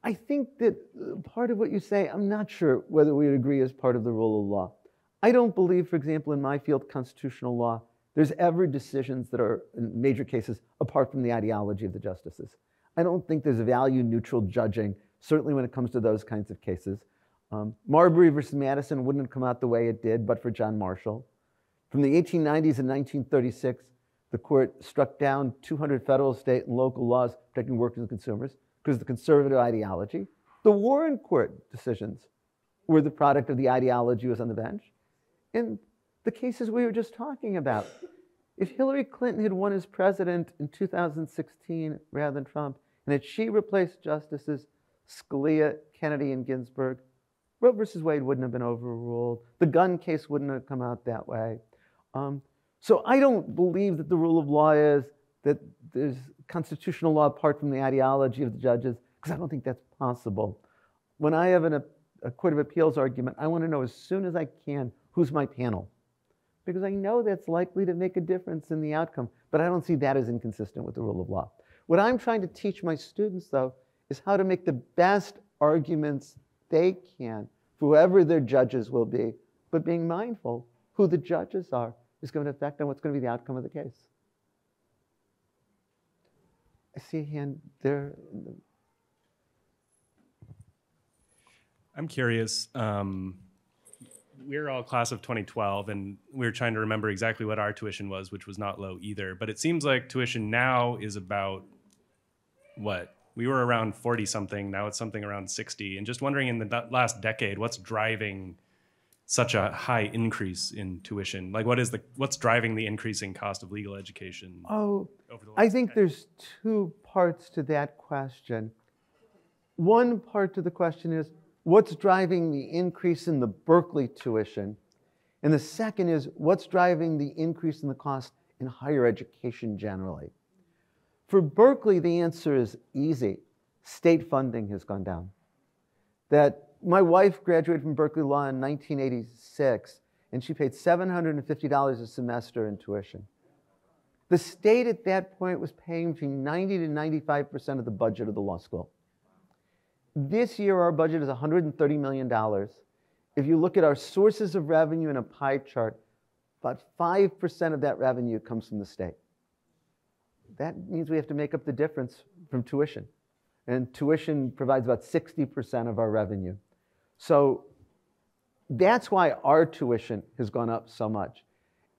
I think that uh, part of what you say, I'm not sure whether we would agree as part of the rule of law. I don't believe, for example, in my field, constitutional law, there's ever decisions that are, in major cases, apart from the ideology of the justices. I don't think there's value neutral judging, certainly when it comes to those kinds of cases. Um, Marbury versus Madison wouldn't have come out the way it did, but for John Marshall. From the 1890s and 1936, the court struck down 200 federal, state, and local laws protecting workers and consumers because of the conservative ideology. The Warren Court decisions were the product of the ideology was on the bench. And the cases we were just talking about. If Hillary Clinton had won as president in 2016 rather than Trump, and had she replaced Justices Scalia, Kennedy, and Ginsburg, Roe versus Wade wouldn't have been overruled. The gun case wouldn't have come out that way. Um, so I don't believe that the rule of law is that there's constitutional law apart from the ideology of the judges, because I don't think that's possible. When I have an, a, a Court of Appeals argument, I want to know as soon as I can who's my panel, because I know that's likely to make a difference in the outcome, but I don't see that as inconsistent with the rule of law. What I'm trying to teach my students, though, is how to make the best arguments they can whoever their judges will be, but being mindful who the judges are is going to affect on what's going to be the outcome of the case. I see a hand there. the- I'm curious. Um, we're all class of 2012, and we are trying to remember exactly what our tuition was, which was not low either. But it seems like tuition now is about what we were around 40 something. Now it's something around 60. And just wondering in the last decade, what's driving such a high increase in tuition? Like, what is the what's driving the increasing cost of legal education? Oh, over the I think 10 there's two parts to that question. One part to the question is what's driving the increase in the Berkeley tuition? And the second is what's driving the increase in the cost in higher education generally? For Berkeley, the answer is easy. State funding has gone down. That my wife graduated from Berkeley Law in 1986, and she paid $750 a semester in tuition. The state at that point was paying between 90 to 95% of the budget of the law school. This year, our budget is $130 million. If you look at our sources of revenue in a pie chart, about 5% of that revenue comes from the state. That means we have to make up the difference from tuition. And tuition provides about 60% of our revenue. So that's why our tuition has gone up so much.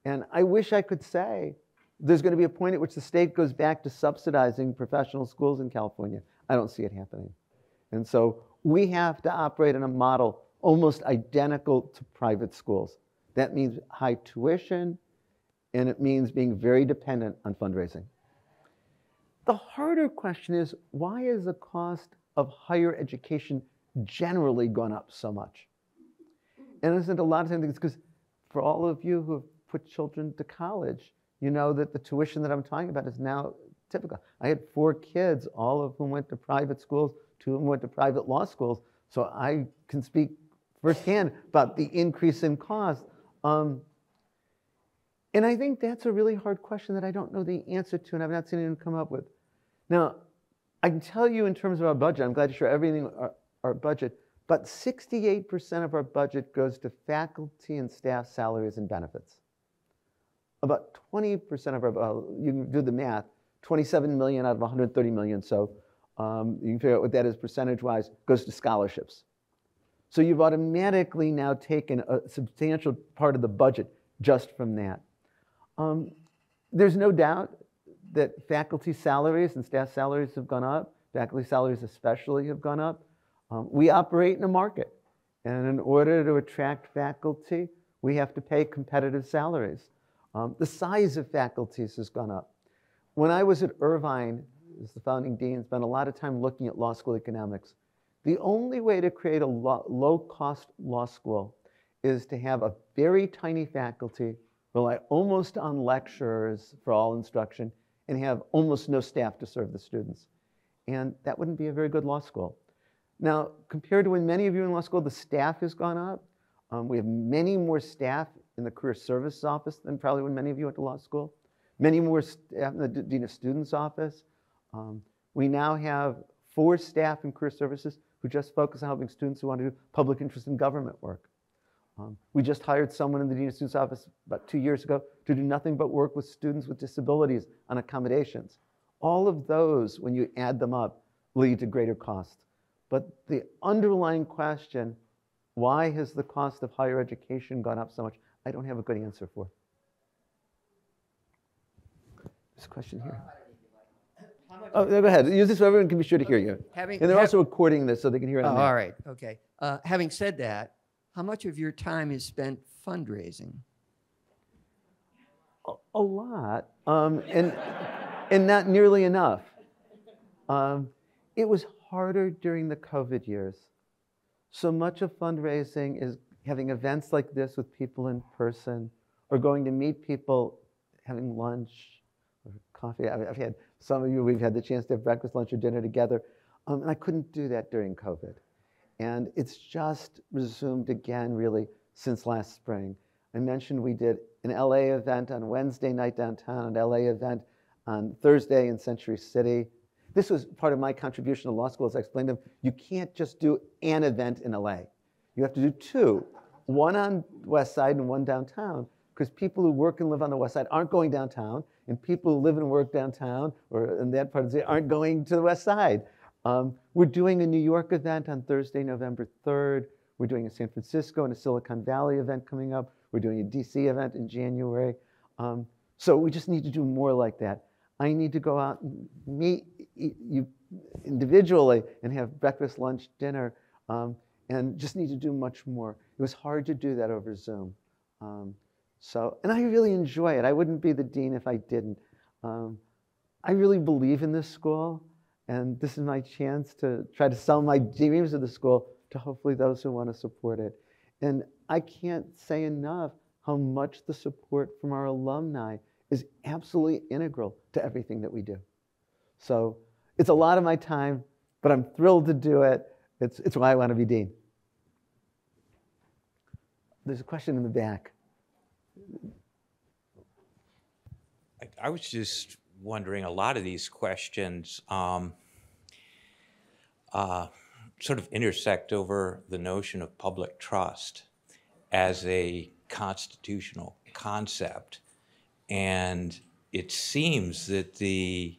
And I wish I could say there's going to be a point at which the state goes back to subsidizing professional schools in California. I don't see it happening. And so we have to operate in a model almost identical to private schools. That means high tuition, and it means being very dependent on fundraising. The harder question is why is the cost of higher education generally gone up so much? And isn't a lot of times because for all of you who have put children to college, you know that the tuition that I'm talking about is now typical. I had four kids, all of whom went to private schools, two of them went to private law schools, so I can speak firsthand about the increase in cost. Um, and I think that's a really hard question that I don't know the answer to, and I've not seen anyone come up with. Now, I can tell you in terms of our budget, I'm glad to share everything, our, budget, but 68% of our budget goes to faculty and staff salaries and benefits. About 20% of our, uh, you can do the math, 27 million out of 130 million, so um, you can figure out what that is percentage-wise, goes to scholarships. So you've automatically now taken a substantial part of the budget just from that. Um, there's no doubt that faculty salaries and staff salaries have gone up. Faculty salaries especially have gone up. Um, we operate in a market, and in order to attract faculty, we have to pay competitive salaries. Um, the size of faculties has gone up. When I was at Irvine, as the founding dean, spent a lot of time looking at law school economics. The only way to create a lo- low-cost law school is to have a very tiny faculty, rely almost on lecturers for all instruction, and have almost no staff to serve the students. And that wouldn't be a very good law school. Now, compared to when many of you in law school, the staff has gone up. Um, we have many more staff in the career service office than probably when many of you went to law school. Many more staff in the Dean of Students office. Um, we now have four staff in career services who just focus on helping students who want to do public interest in government work. Um, we just hired someone in the Dean of Students office about two years ago to do nothing but work with students with disabilities on accommodations. All of those, when you add them up, lead to greater cost. But the underlying question, why has the cost of higher education gone up so much? I don't have a good answer for. This question here. Oh, go ahead. Use this so everyone can be sure to hear you. Having- and they're have- also recording this so they can hear it Oh, all right, okay. Uh, having said that, how much of your time is spent fundraising? A, a lot, um, and and not nearly enough. Um, it was harder during the COVID years. So much of fundraising is having events like this with people in person or going to meet people, having lunch or coffee. I- I've had some of you, we've had the chance to have breakfast, lunch, or dinner together. Um, and I couldn't do that during COVID. And it's just resumed again, really, since last spring. I mentioned we did an LA event on Wednesday night downtown, an LA event on Thursday in Century City. This was part of my contribution to law school, as I explained to them. You can't just do an event in LA. You have to do two, one on West Side and one downtown, because people who work and live on the West Side aren't going downtown, and people who live and work downtown or in that part of the city aren't going to the West Side. Um, we're doing a New York event on Thursday, November 3rd. We're doing a San Francisco and a Silicon Valley event coming up. We're doing a DC event in January. Um, so we just need to do more like that. I need to go out and meet you individually and have breakfast, lunch, dinner, um, and just need to do much more. It was hard to do that over Zoom. Um, so, and I really enjoy it. I wouldn't be the dean if I didn't. Um, I really believe in this school, and this is my chance to try to sell my dreams of the school to hopefully those who want to support it. And I can't say enough how much the support from our alumni is absolutely integral to everything that we do. So it's a lot of my time, but I'm thrilled to do it. It's, it's why I want to be dean. There's a question in the back. I, I was just wondering, a lot of these questions um, uh, sort of intersect over the notion of public trust as a constitutional concept. And it seems that the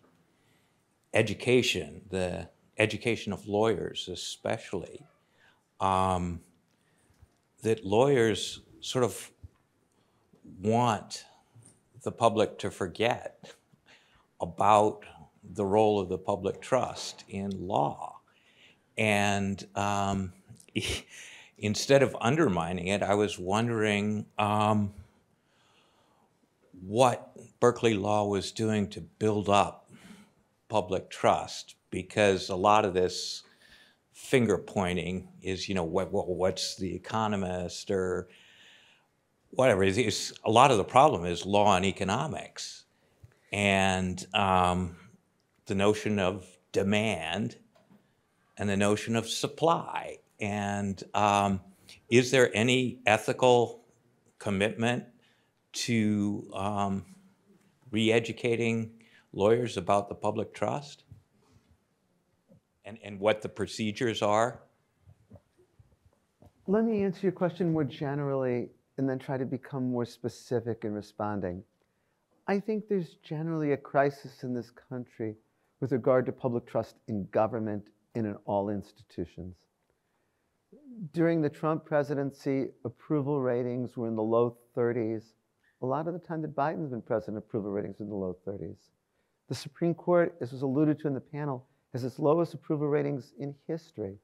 education, the education of lawyers especially, um, that lawyers sort of want the public to forget about the role of the public trust in law. And um, instead of undermining it, I was wondering um, what Berkeley Law was doing to build up public trust, because a lot of this finger pointing is, you know, what, what, what's the economist or whatever. It's, it's, a lot of the problem is law and economics, and um, the notion of demand and the notion of supply. And um, is there any ethical commitment to um, re-educating lawyers about the public trust and, and what the procedures are? Let me answer your question more generally and then try to become more specific in responding. I think there's generally a crisis in this country with regard to public trust in government and in all institutions. During the Trump presidency, approval ratings were in the low 30s. A lot of the time that Biden's been president, approval ratings in the low 30s. The Supreme Court, as was alluded to in the panel, has its lowest approval ratings in history.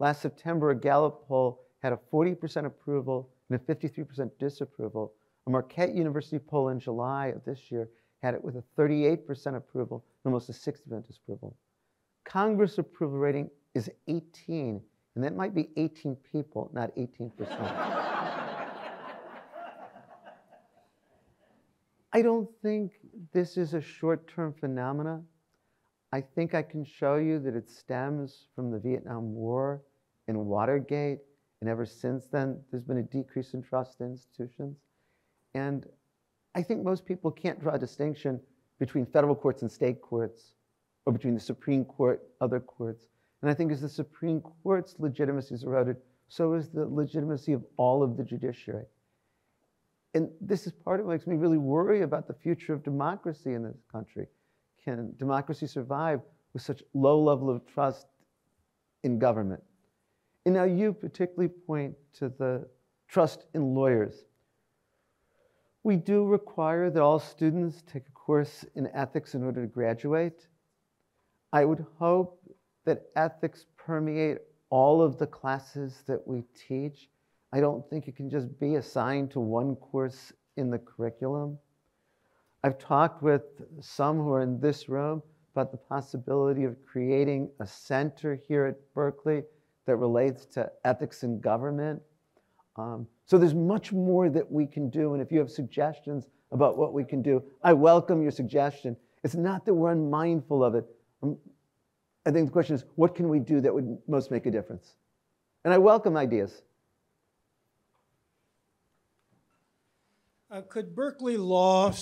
Last September, a Gallup poll had a 40% approval and a 53% disapproval. A Marquette University poll in July of this year had it with a 38% approval and almost a 60% disapproval. Congress approval rating is 18, and that might be 18 people, not 18%. I don't think this is a short term phenomena. I think I can show you that it stems from the Vietnam War and Watergate, and ever since then, there's been a decrease in trust in institutions. And I think most people can't draw a distinction between federal courts and state courts, or between the Supreme Court, other courts. And I think as the Supreme Court's legitimacy is eroded, so is the legitimacy of all of the judiciary. And this is part of what makes me really worry about the future of democracy in this country. Can democracy survive with such low level of trust in government? And now you particularly point to the trust in lawyers. We do require that all students take a course in ethics in order to graduate. I would hope that ethics permeate all of the classes that we teach. I don't think it can just be assigned to one course in the curriculum. I've talked with some who are in this room about the possibility of creating a center here at Berkeley that relates to ethics and government. Um, so there's much more that we can do. And if you have suggestions about what we can do, I welcome your suggestion. It's not that we're unmindful of it. Um, I think the question is, what can we do that would most make a difference? And I welcome ideas. Uh, could Berkeley Law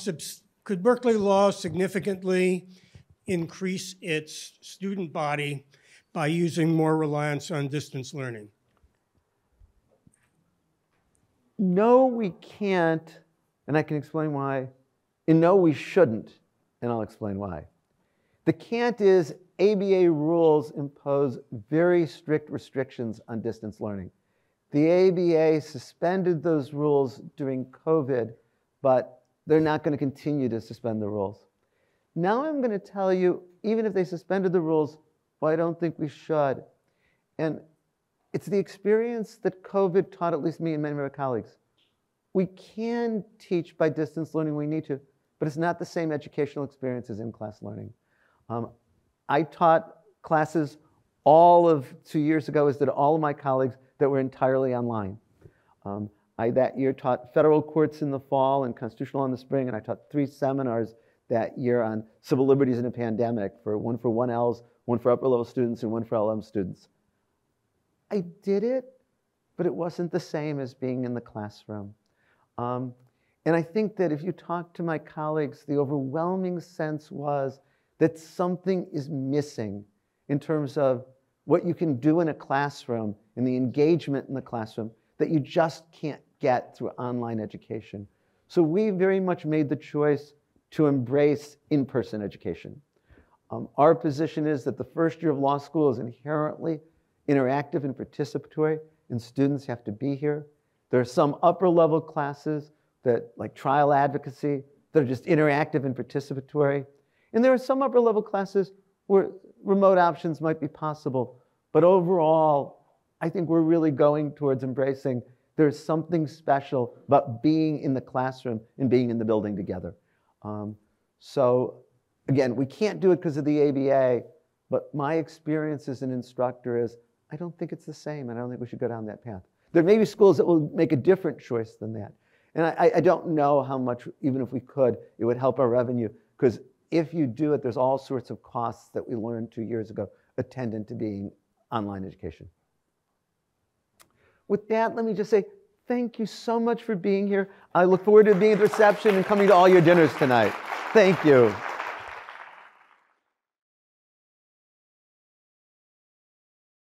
could Berkeley Law significantly increase its student body by using more reliance on distance learning? No, we can't, and I can explain why. And no, we shouldn't, and I'll explain why. The can't is ABA rules impose very strict restrictions on distance learning. The ABA suspended those rules during COVID, but they're not going to continue to suspend the rules. Now I'm going to tell you, even if they suspended the rules, well, I don't think we should. And it's the experience that COVID taught at least me and many of my colleagues. We can teach by distance learning when we need to, but it's not the same educational experience as in-class learning. Um, I taught classes all of two years ago, as did all of my colleagues, that were entirely online. Um, I that year taught federal courts in the fall and constitutional in the spring, and I taught three seminars that year on civil liberties in a pandemic, for one for 1Ls, one for upper level students, and one for LLM students. I did it, but it wasn't the same as being in the classroom. Um, and I think that if you talk to my colleagues, the overwhelming sense was that something is missing in terms of what you can do in a classroom and the engagement in the classroom that you just can't get through online education. So we very much made the choice to embrace in-person education. Um, our position is that the first year of law school is inherently interactive and participatory, and students have to be here. There are some upper level classes that, like trial advocacy, that are just interactive and participatory. And there are some upper level classes where remote options might be possible. But overall, I think we're really going towards embracing there's something special about being in the classroom and being in the building together. Um, so again, we can't do it because of the ABA, but my experience as an instructor is I don't think it's the same, and I don't think we should go down that path. There may be schools that will make a different choice than that. And I, I don't know how much, even if we could, it would help our revenue, because if you do it, there's all sorts of costs that we learned two years ago attendant to being online education. With that, let me just say thank you so much for being here. I look forward to being at the reception and coming to all your dinners tonight. Thank you.